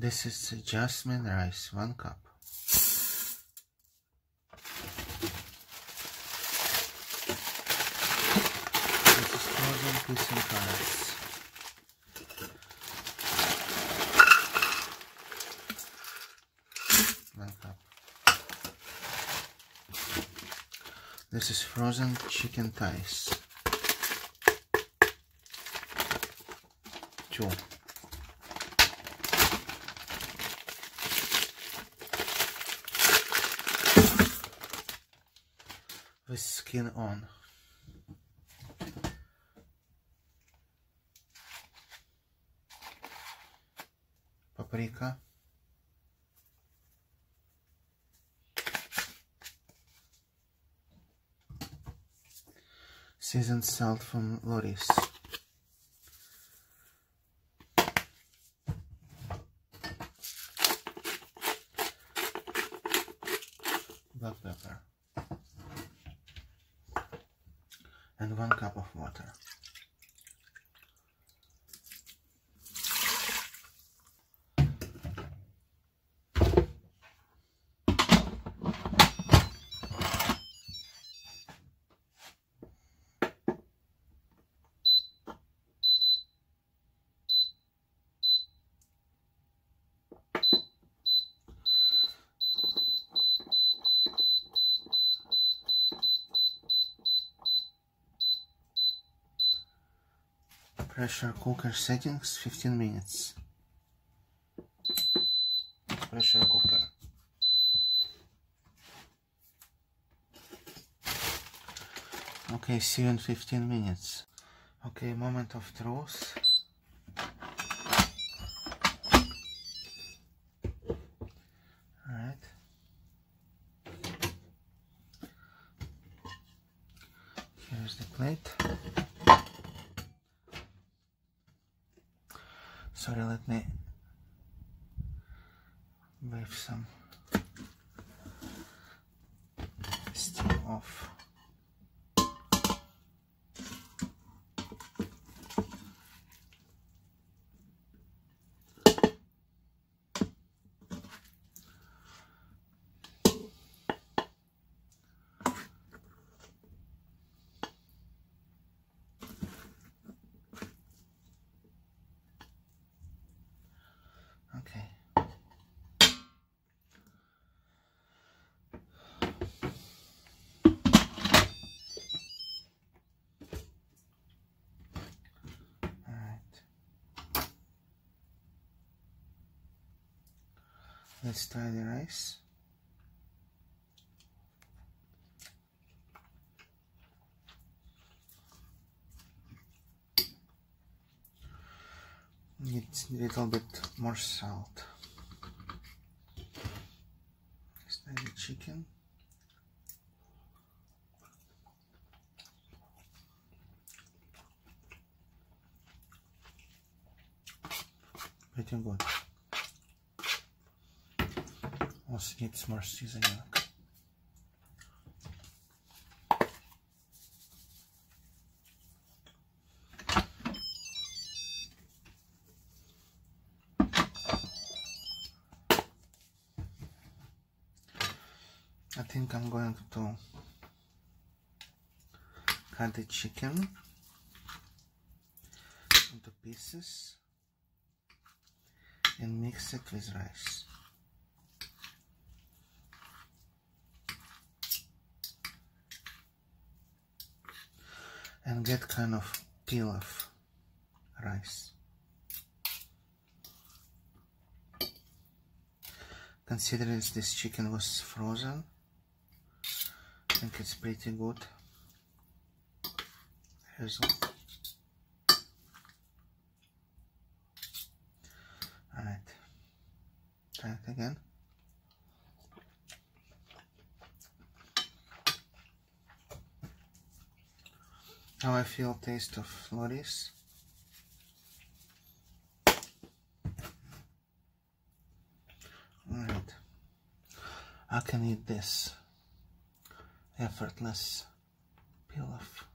This is jasmine rice, one cup. This is frozen peas and carrots. One cup. This is frozen chicken thighs. Two. With skin on. Paprika. Seasoned salt from Lawry's. Black pepper. And one cup of water. Pressure cooker settings 15 minutes pressure cooker okay see you in 15 minutes okay moment of truth Alright. Here's the plate. Sorry let me wave some steam off Okay. Alright. Let's try the rice. It's a little bit more salt. let's that the chicken? Pretty good. Also needs more seasoning. I think I'm going to cut the chicken into pieces and mix it with rice. And get kind of pilaf rice. Considering this chicken was frozen, I think it's pretty good. Alright. Try it again. How I feel taste of Lawry's. Alright. I can eat this effortless pilaf